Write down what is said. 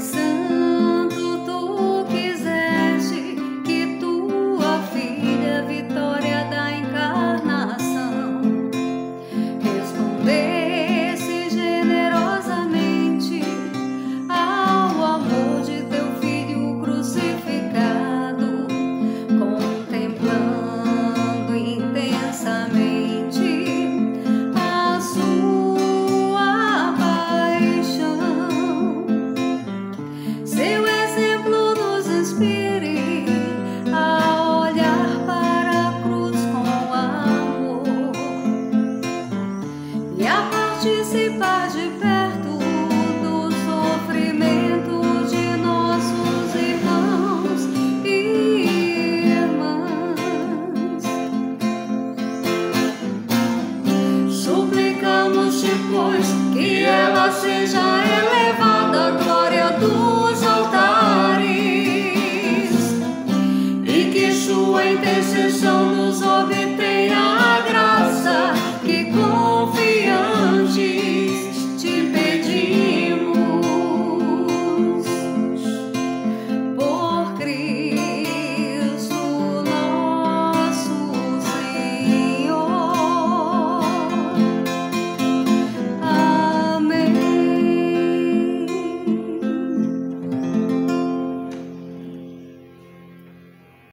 Jackson. Participar de perto do sofrimento de nossos irmãos e irmãs. Suplicamos-te, pois, que ela seja elevada à glória dos altares e que sua intercessão nos